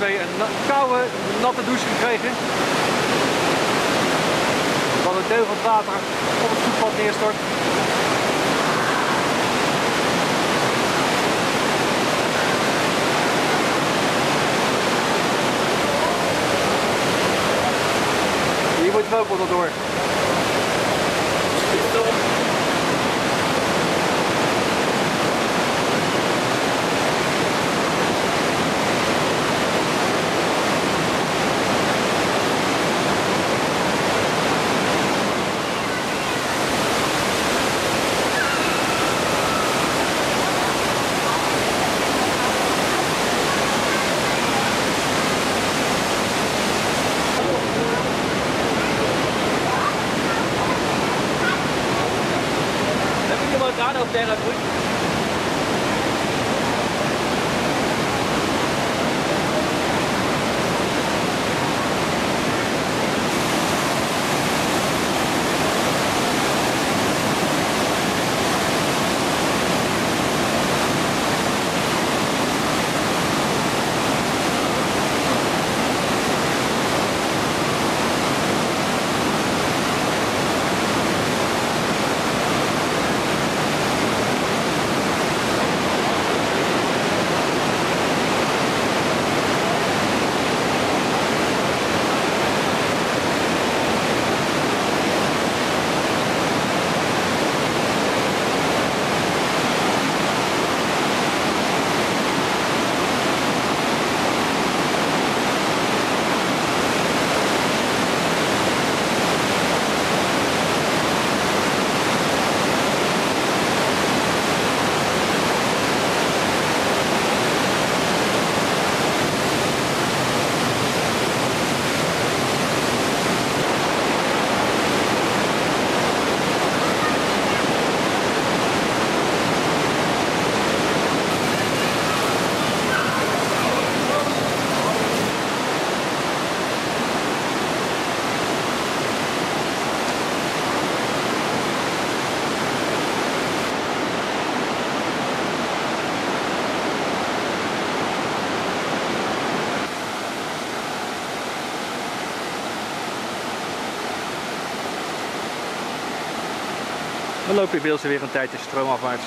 een na- koude, natte douche gekregen. Omdat een deel van het water op het voetpad neerstort. Hier moet je ook wel door. terra muito. Op tegen goed? We lopen inmiddels weer een tijdje stroomafwaarts.